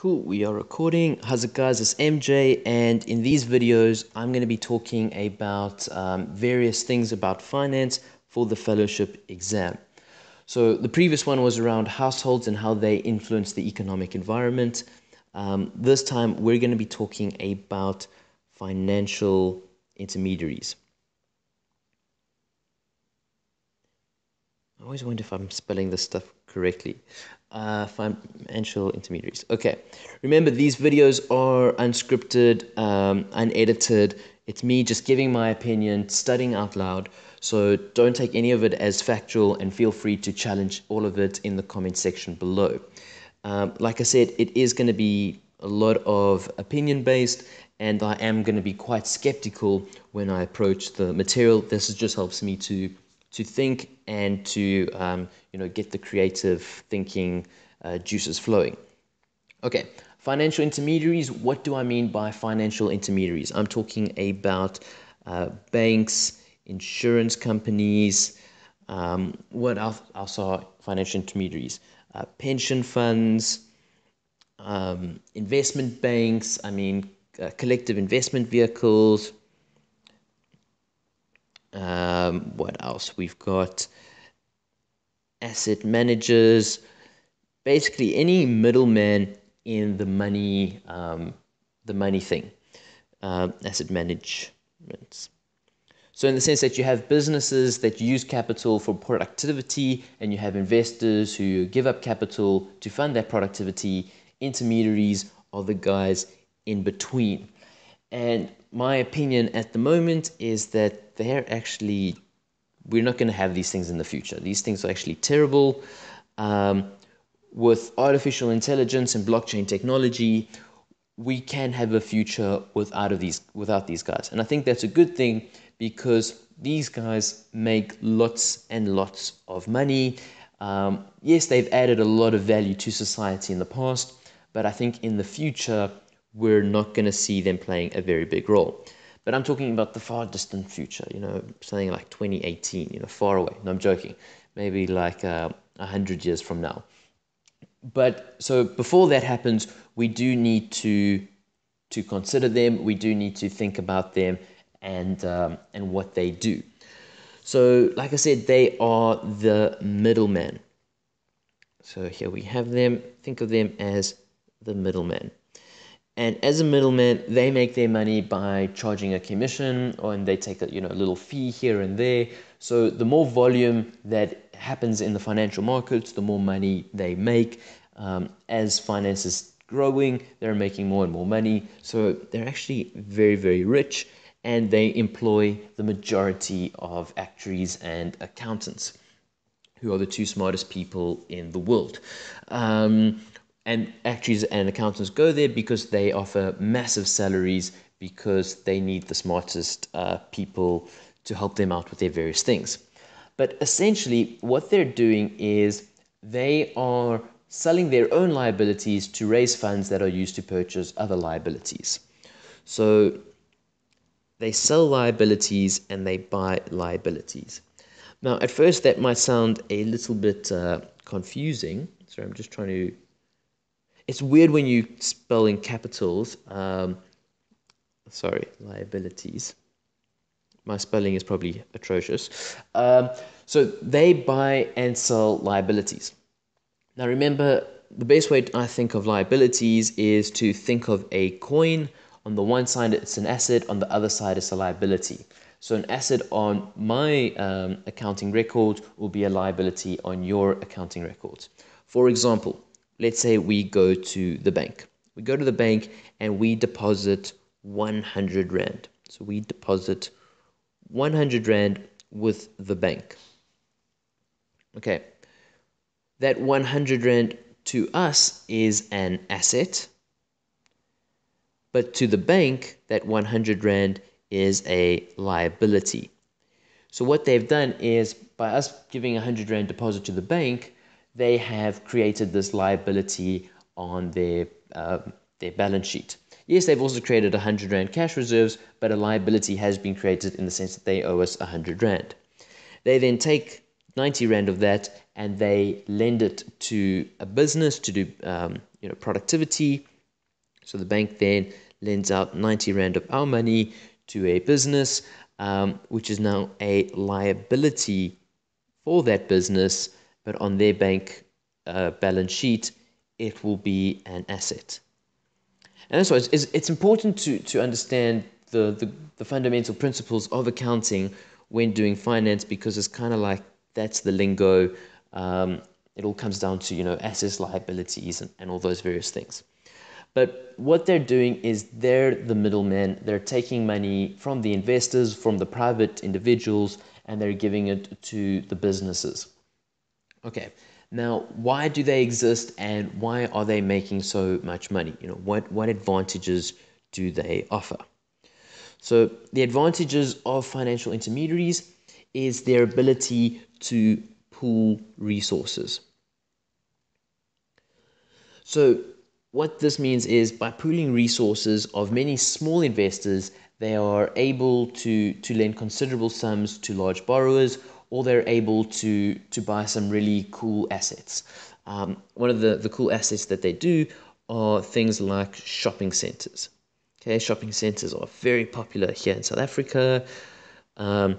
Cool, we are recording. How's it guys? It's MJ and in these videos I'm going to be talking about um, various things about finance for the fellowship exam. So the previous one was around households and how they influence the economic environment. Um, this time we're going to be talking about financial intermediaries. I always wonder if I'm spelling this stuff correctly. Uh, financial intermediaries. Okay. Remember, these videos are unscripted, um, unedited. It's me just giving my opinion, studying out loud. So don't take any of it as factual and feel free to challenge all of it in the comment section below. Um, like I said, it is going to be a lot of opinion based and I am going to be quite skeptical when I approach the material. This just helps me to to think and to um, you know get the creative thinking uh, juices flowing. Okay, financial intermediaries. What do I mean by financial intermediaries? I'm talking about uh, banks, insurance companies. Um, what else, are financial intermediaries? Uh, pension funds, um, investment banks. I mean, uh, collective investment vehicles um, what else? We've got asset managers, basically any middleman in the money, um, the money thing, uh, asset management. So, in the sense that you have businesses that use capital for productivity, and you have investors who give up capital to fund that productivity, intermediaries are the guys in between. And my opinion at the moment is that they're actually, we're not going to have these things in the future. These things are actually terrible. Um, with artificial intelligence and blockchain technology, we can have a future without of these without these guys. And I think that's a good thing because these guys make lots and lots of money. Um, yes, they've added a lot of value to society in the past, but I think in the future we're not going to see them playing a very big role. But I'm talking about the far distant future, you know, something like 2018, you know, far away. No, I'm joking. Maybe like uh, 100 years from now. But so before that happens, we do need to to consider them. We do need to think about them and um, and what they do. So, like I said, they are the middleman. So here we have them. Think of them as the middleman. And as a middleman, they make their money by charging a commission and they take a you know little fee here and there. So the more volume that happens in the financial markets, the more money they make. Um, as finance is growing, they're making more and more money. So they're actually very, very rich and they employ the majority of actuaries and accountants, who are the two smartest people in the world. Um, and actuaries and accountants go there because they offer massive salaries because they need the smartest uh, people to help them out with their various things. But essentially, what they're doing is they are selling their own liabilities to raise funds that are used to purchase other liabilities. So they sell liabilities and they buy liabilities. Now, at first, that might sound a little bit uh, confusing. Sorry, I'm just trying to it's weird when you spell in capitals. Um, sorry, liabilities. My spelling is probably atrocious. Um, so they buy and sell liabilities. Now remember, the best way I think of liabilities is to think of a coin. On the one side, it's an asset. On the other side, it's a liability. So an asset on my um, accounting record will be a liability on your accounting record. For example, let's say we go to the bank. We go to the bank and we deposit 100 Rand. So we deposit 100 Rand with the bank. Okay. That 100 Rand to us is an asset, but to the bank, that 100 Rand is a liability. So what they've done is by us giving a 100 Rand deposit to the bank, they have created this liability on their, uh, their balance sheet. Yes, they've also created 100 Rand cash reserves, but a liability has been created in the sense that they owe us 100 Rand. They then take 90 Rand of that and they lend it to a business to do um, you know, productivity So the bank then lends out 90 Rand of our money to a business, um, which is now a liability for that business, but on their bank uh, balance sheet, it will be an asset. And so it's, it's, important to, to understand the, the, the fundamental principles of accounting when doing finance because it's kind of like that's the lingo. Um, it all comes down to you know assets, liabilities, and, and all those various things. But what they're doing is they're the middleman. They're taking money from the investors, from the private individuals, and they're giving it to the businesses. Okay, now why do they exist and why are they making so much money? You know, what, what advantages do they offer? So the advantages of financial intermediaries is their ability to pool resources. So what this means is by pooling resources of many small investors, they are able to, to lend considerable sums to large borrowers or they're able to, to buy some really cool assets. Um, one of the, the cool assets that they do are things like shopping centers. Okay, shopping centers are very popular here in South Africa. Um,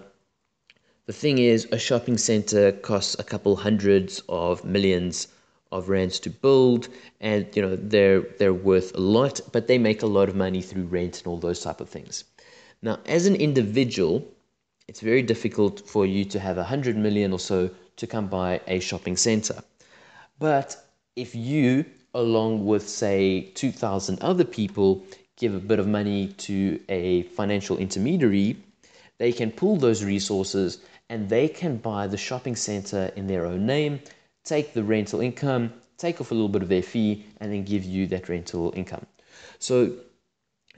the thing is, a shopping center costs a couple hundreds of millions of rands to build, and you know they're they're worth a lot, but they make a lot of money through rent and all those type of things. Now, as an individual, it's very difficult for you to have a hundred million or so to come by a shopping center. But if you, along with say two thousand other people, give a bit of money to a financial intermediary, they can pool those resources and they can buy the shopping center in their own name, take the rental income, take off a little bit of their fee, and then give you that rental income. So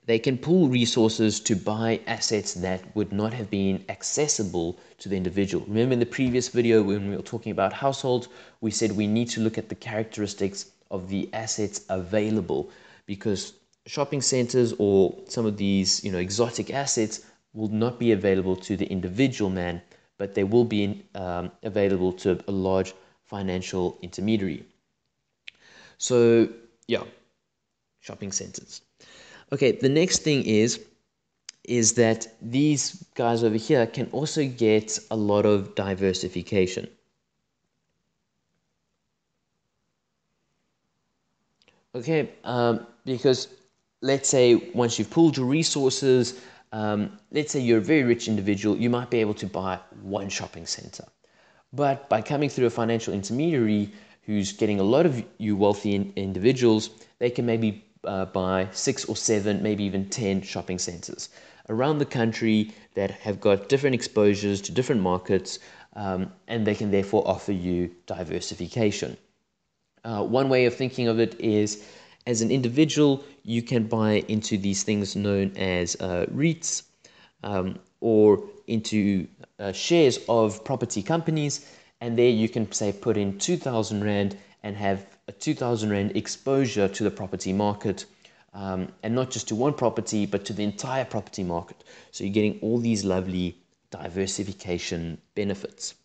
they can pool resources to buy assets that would not have been accessible to the individual. Remember in the previous video when we were talking about households, we said we need to look at the characteristics of the assets available because shopping centers or some of these you know exotic assets will not be available to the individual man but they will be um, available to a large financial intermediary so yeah shopping centers okay the next thing is is that these guys over here can also get a lot of diversification okay um, because let's say once you've pooled your resources, um, let's say you're a very rich individual, you might be able to buy one shopping center. But by coming through a financial intermediary who's getting a lot of you wealthy in, individuals, they can maybe uh, buy six or seven, maybe even 10 shopping centers around the country that have got different exposures to different markets, um, and they can therefore offer you diversification. Uh, one way of thinking of it is as an individual, you can buy into these things known as uh, REITs um, or into uh, shares of property companies. And there you can say put in 2,000 Rand and have a 2,000 Rand exposure to the property market. Um, and not just to one property, but to the entire property market. So you're getting all these lovely diversification benefits.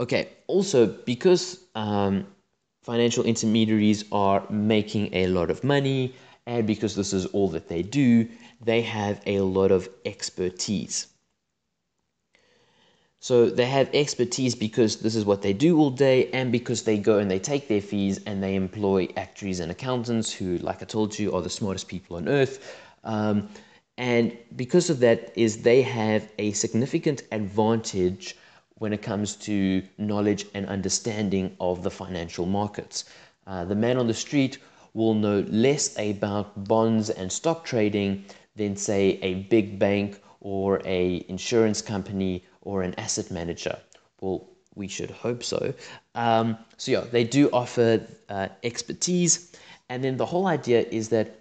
Okay, also because um, financial intermediaries are making a lot of money, and because this is all that they do, they have a lot of expertise. So they have expertise because this is what they do all day, and because they go and they take their fees and they employ actuaries and accountants who, like I told you, are the smartest people on earth. Um, and because of that, is they have a significant advantage when it comes to knowledge and understanding of the financial markets. Uh, the man on the street will know less about bonds and stock trading than say a big bank or a insurance company or an asset manager. Well, we should hope so. Um, so yeah, they do offer uh, expertise, and then the whole idea is that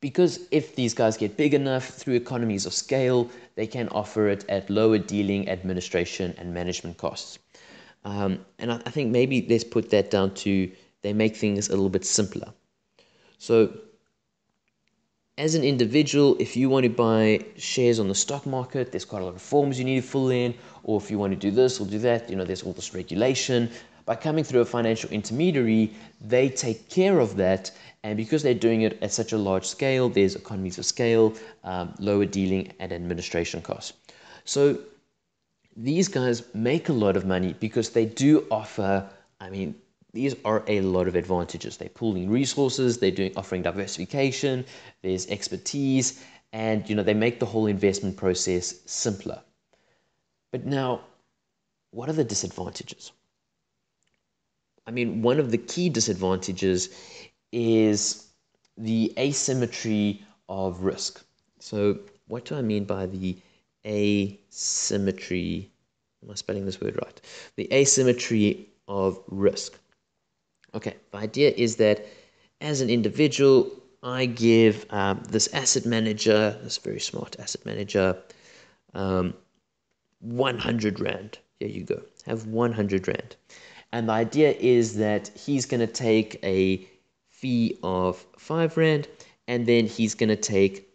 because if these guys get big enough through economies of scale, they can offer it at lower dealing, administration, and management costs. Um, and I, I think maybe let's put that down to they make things a little bit simpler. So, as an individual, if you want to buy shares on the stock market, there's quite a lot of forms you need to fill in, or if you want to do this or do that, you know, there's all this regulation. By coming through a financial intermediary, they take care of that And because they're doing it at such a large scale, there's economies of scale, um, lower dealing and administration costs. So these guys make a lot of money because they do offer, I mean, these are a lot of advantages. They're pooling resources, they're doing offering diversification, there's expertise, and you know they make the whole investment process simpler. But now, what are the disadvantages? I mean, one of the key disadvantages is the asymmetry of risk. So, what do I mean by the asymmetry? Am I spelling this word right? The asymmetry of risk. Okay, the idea is that as an individual, I give um, this asset manager, this very smart asset manager, um, 100 Rand. Here you go. Have 100 Rand. And the idea is that he's going to take a fee of 5 Rand and then he's going to take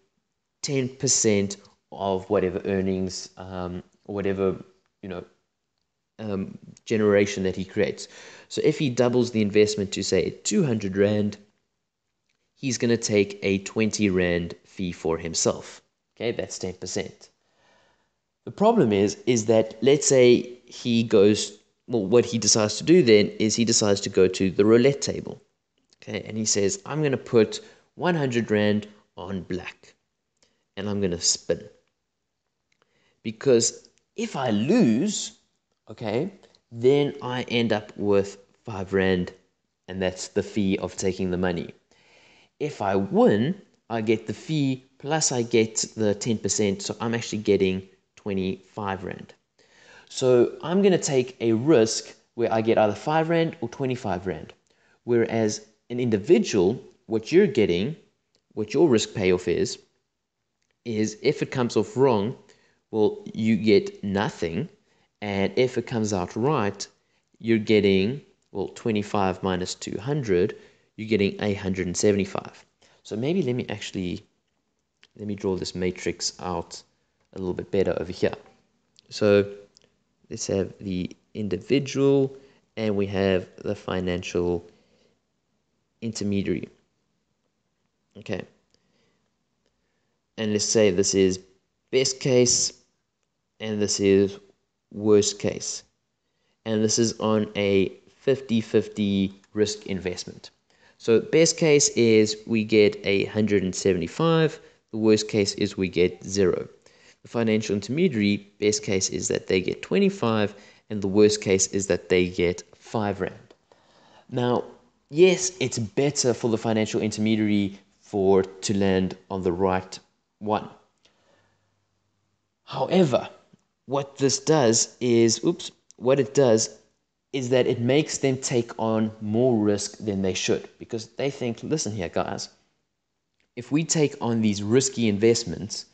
10% of whatever earnings, um, whatever, you know, um, generation that he creates. So if he doubles the investment to say 200 Rand, he's going to take a 20 Rand fee for himself. Okay, that's 10%. The problem is, is that let's say he goes, well, what he decides to do then is he decides to go to the roulette table. Okay, and he says, I'm going to put 100 Rand on black and I'm going to spin. Because if I lose, okay, then I end up with 5 Rand and that's the fee of taking the money. If I win, I get the fee plus I get the 10%, so I'm actually getting 25 Rand. So I'm going to take a risk where I get either 5 Rand or 25 Rand. Whereas an individual, what you're getting, what your risk payoff is, is if it comes off wrong, well, you get nothing. And if it comes out right, you're getting, well, 25 minus 200, you're getting 875. So maybe let me actually, let me draw this matrix out a little bit better over here. So let's have the individual and we have the financial intermediary. Okay. And let's say this is best case and this is worst case. And this is on a 50 50 risk investment. So best case is we get a 175. The worst case is we get zero. The financial intermediary, best case is that they get 25, and the worst case is that they get 5 Rand. Now, yes, it's better for the financial intermediary for to land on the right one. However, what this does is, oops, what it does is that it makes them take on more risk than they should because they think, listen here, guys, if we take on these risky investments,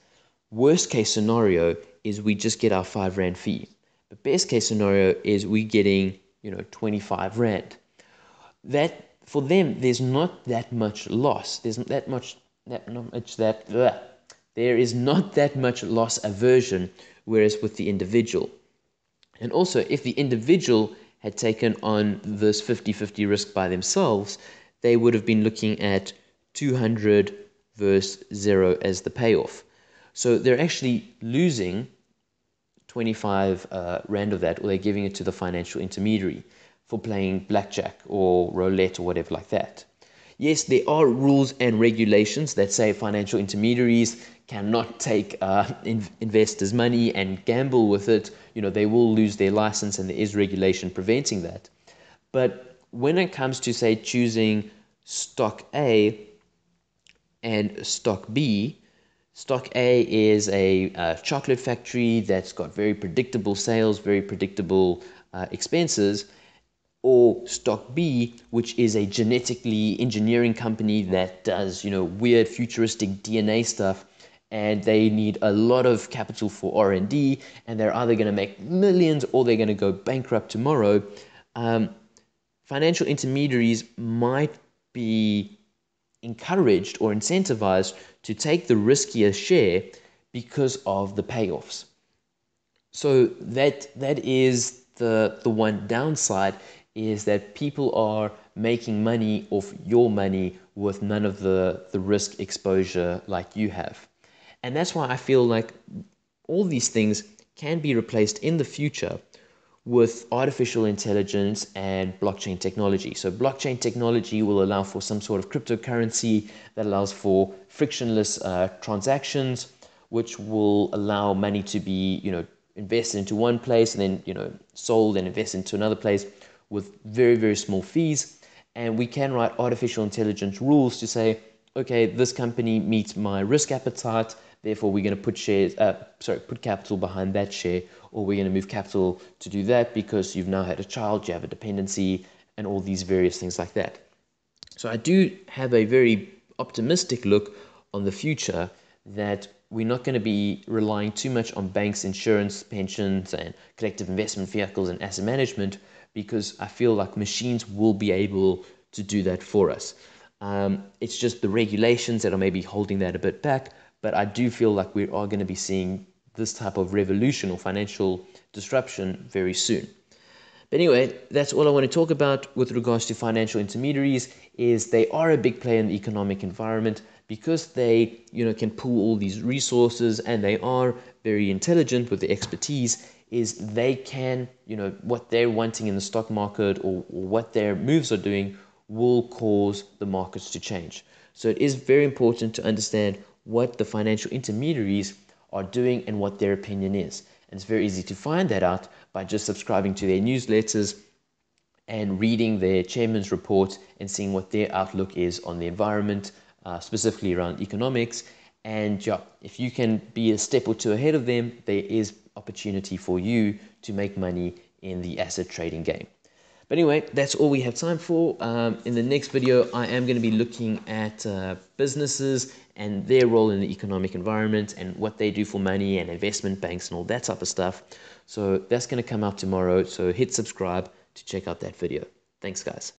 worst case scenario is we just get our five rand fee. But best case scenario is we're getting, you know, 25 rand. That for them, there's not that much loss. There's not that much that not much that ugh. There is not that much loss aversion, whereas with the individual. And also, if the individual had taken on this 50 50 risk by themselves, they would have been looking at 200 versus 0 as the payoff. So they're actually losing 25 uh, Rand of that, or they're giving it to the financial intermediary for playing blackjack or roulette or whatever like that. Yes, there are rules and regulations that say financial intermediaries cannot take uh, in investors' money and gamble with it, you know, they will lose their license and there is regulation preventing that. But when it comes to, say, choosing stock A and stock B, stock A is a uh, chocolate factory that's got very predictable sales, very predictable uh, expenses, or stock B, which is a genetically engineering company that does, you know, weird futuristic DNA stuff and they need a lot of capital for R&D and they're either going to make millions or they're going to go bankrupt tomorrow, um, financial intermediaries might be encouraged or incentivized to take the riskier share because of the payoffs. So that that is the the one downside is that people are making money off your money with none of the, the risk exposure like you have. And that's why I feel like all these things can be replaced in the future with artificial intelligence and blockchain technology. So, blockchain technology will allow for some sort of cryptocurrency that allows for frictionless uh, transactions, which will allow money to be, you know, invested into one place and then, you know, sold and invested into another place with very, very small fees. And we can write artificial intelligence rules to say, okay, this company meets my risk appetite Therefore, we're going to put shares, uh, sorry, put capital behind that share, or we're going to move capital to do that because you've now had a child, you have a dependency, and all these various things like that. So I do have a very optimistic look on the future that we're not going to be relying too much on banks, insurance, pensions, and collective investment vehicles and asset management because I feel like machines will be able to do that for us. Um, it's just the regulations that are maybe holding that a bit back, but I do feel like we are going to be seeing this type of revolution or financial disruption very soon. But anyway, that's all I want to talk about with regards to financial intermediaries is they are a big player in the economic environment because they, you know, can pool all these resources and they are very intelligent with the expertise is they can, you know, what they're wanting in the stock market or, or what their moves are doing will cause the markets to change. So it is very important to understand what the financial intermediaries are doing and what their opinion is. And it's very easy to find that out by just subscribing to their newsletters and reading their chairman's report and seeing what their outlook is on the environment, uh, specifically around economics. And yeah, if you can be a step or two ahead of them, there is opportunity for you to make money in the asset trading game. But anyway, that's all we have time for. Um, in the next video, I am going to be looking at uh, businesses and their role in the economic environment and what they do for money and investment banks and all that type of stuff. So that's going to come out tomorrow. So hit subscribe to check out that video. Thanks, guys.